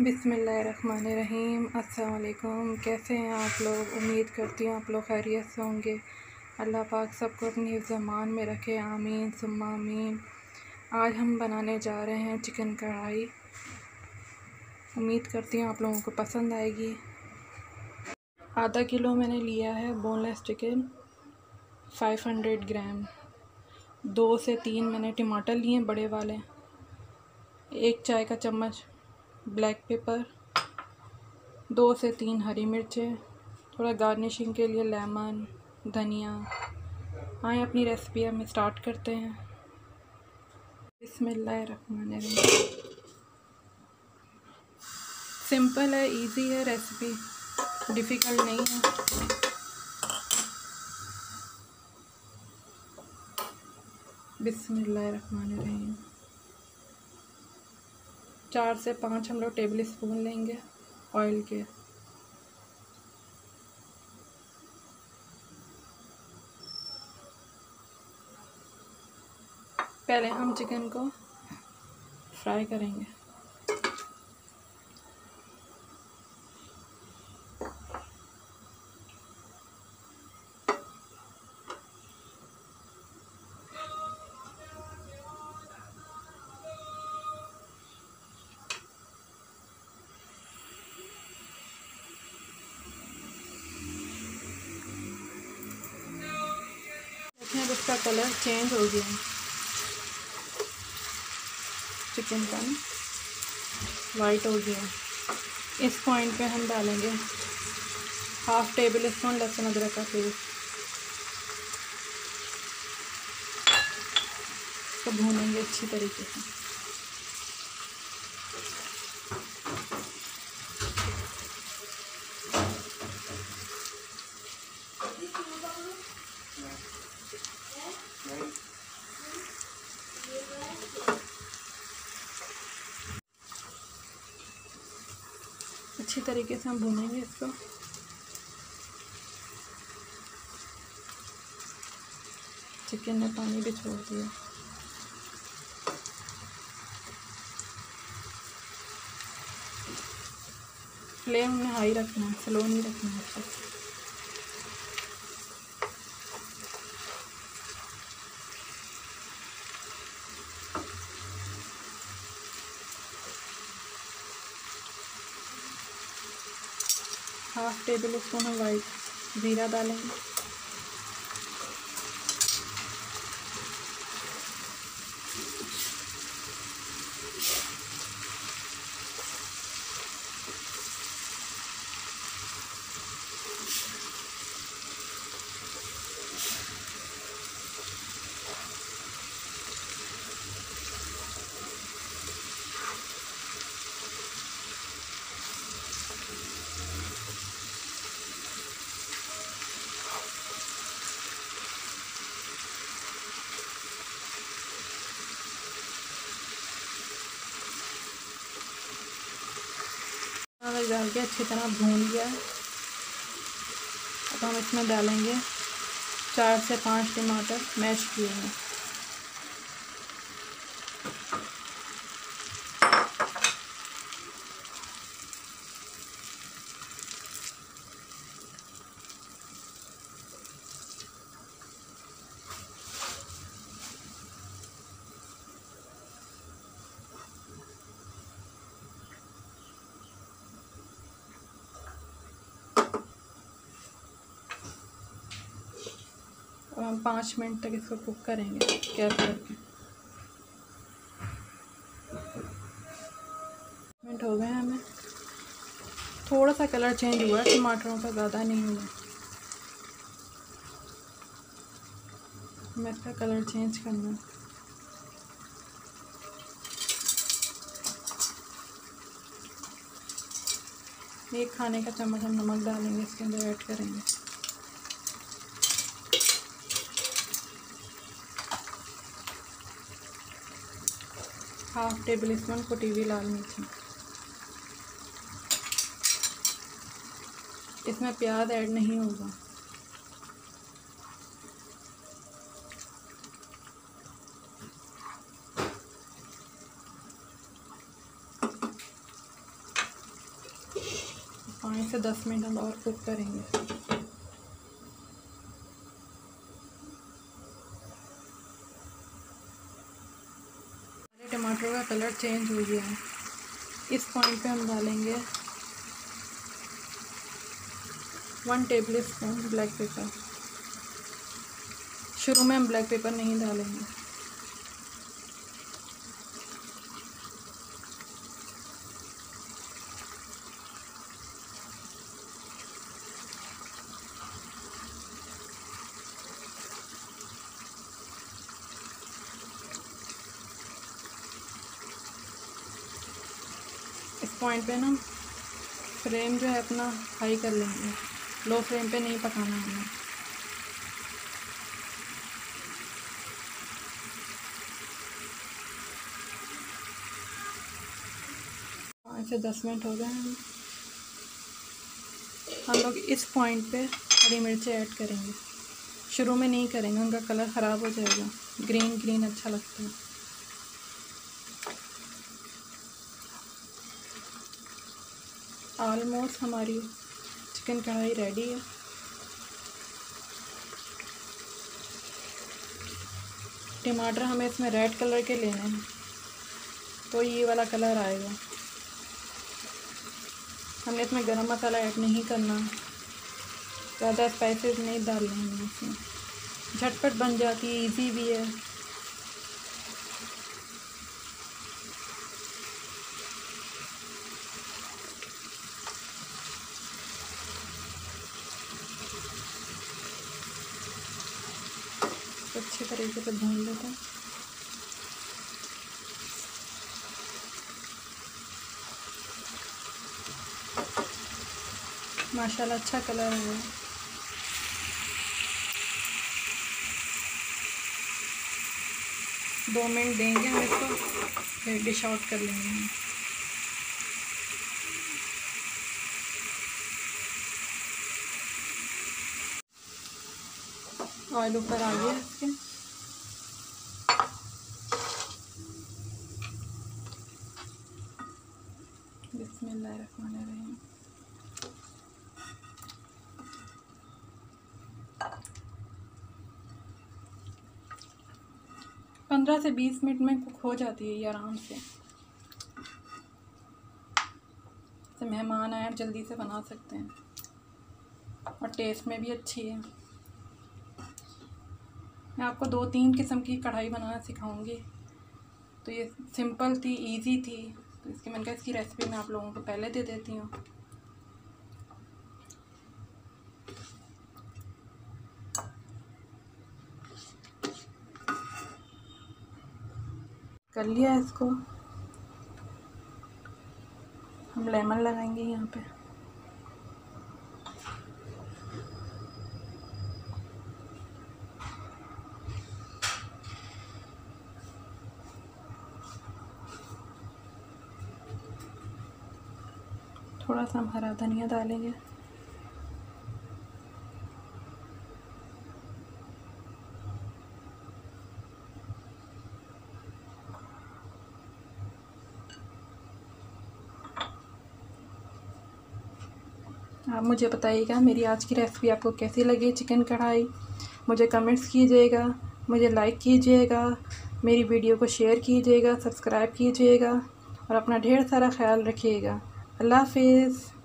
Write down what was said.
बिसमीम अस्सलाम कैसे हैं आप लोग? उम्मीद करती हूँ आप लोग खैरियत से होंगे। अल्लाह पाक सबको अपनी ज़मान में रखे। आमीन, सुम्मा आमीन। आज हम बनाने जा रहे हैं चिकन कढ़ाई। उम्मीद करती हूँ आप लोगों को पसंद आएगी। आधा किलो मैंने लिया है बोनलेस चिकन 500 ग्राम। दो से तीन मैंने टमाटर लिए बड़े वाले। एक चाय का चम्मच। ब्लैक पेपर, दो से तीन हरी मिर्चें, थोड़ा गार्निशिंग के लिए लेमन, धनिया। आए अपनी रेसिपी हम स्टार्ट करते हैं। बिस्मिल्लाहिर्रहमानिर्रहीम सिंपल है इजी है रेसिपी डिफ़िकल्ट नहीं है। बिस्मिल्लाहिर्रहमानिर्रहीम चार से पाँच हम लोग टेबल स्पून लेंगे ऑयल के। पहले हम चिकन को फ्राई करेंगे। इसका कलर चेंज हो गया। चिकन का वाइट हो गया। इस पॉइंट पे हम डालेंगे हाफ़ टेबल स्पून लहसुन अदरक का पेस्ट। भूनेंगे अच्छी तरीके से। अच्छी तरीके से हम भूनेंगे इसको। चिकन ने पानी भी छोड़ दिया। फ्लेम में हाई रखना है, स्लो नहीं रखना है हाफ़ टेबल स्पून हम वाइट ज़ीरा डालेंगे नमक डाल के अच्छी तरह भून लिया अब हम इसमें डालेंगे चार से पाँच टमाटर मैश किए हैं। हम पाँच मिनट तक इसको कुक करेंगे। कैप करके मिनट हो गए हमें। थोड़ा सा कलर चेंज हुआ है, टमाटरों का ज़्यादा नहीं हुआ। मैं इसका कलर चेंज करना। एक खाने का चम्मच हम नमक डालेंगे, इसके अंदर ऐड करेंगे। हाफ़ टेबल स्पून कुटी हुई लाल मिर्ची इसमें प्याज ऐड नहीं होगा। पाँच से दस मिनट हम और कुक करेंगे। टमाटर का कलर चेंज हो गया है। इस पॉइंट पे हम डालेंगे one tablespoon black pepper शुरू में हम ब्लैक पेपर नहीं डालेंगे। पॉइंट पे ना फ्लेम जो है अपना हाई कर लेंगे। लो फ्लेम पे नहीं पकाना हमें। पाँच से दस मिनट हो गए हैं। हम लोग इस पॉइंट पे हरी मिर्चें ऐड करेंगे। शुरू में नहीं करेंगे, उनका कलर ख़राब हो जाएगा। ग्रीन ग्रीन अच्छा लगता है। ऑलमोस्ट हमारी चिकन कढ़ाई रेडी है। टमाटर हमें इसमें रेड कलर के लेने हैं। तो ये वाला कलर आएगा। हमने इसमें गरम मसाला ऐड नहीं करना। ज़्यादा स्पाइसेस नहीं डालने हैं इसमें। झटपट बन जाती है इजी भी है। अच्छे तरीके से भून लेते हैं। माशाल्लाह अच्छा कलर है। दो मिनट देंगे हम इसको, फिर डिश आउट कर लेंगे ऑयल ऊपर आ गया इसके। पंद्रह से बीस मिनट में कुक हो जाती है ये आराम से। से मेहमान आए जल्दी से बना सकते हैं। और टेस्ट में भी अच्छी है। मैं आपको दो तीन किस्म की कढ़ाई बनाना सिखाऊँगी। तो ये सिंपल थी इजी थी। इसकी मैंने कहा, इसकी रेसिपी मैं आप लोगों को पहले दे देती हूँ। कर लिया इसको। हम लेमन लगाएँगे यहाँ पे। थोड़ा सा हम हरा धनिया डालेंगे। आप मुझे बताइएगा, मेरी आज की रेसिपी आपको कैसी लगी? चिकन कढ़ाई। मुझे कमेंट्स कीजिएगा, मुझे लाइक कीजिएगा, मेरी वीडियो को शेयर कीजिएगा सब्सक्राइब कीजिएगा, और अपना ढेर सारा ख्याल रखिएगा। अल्लाह हाफिज़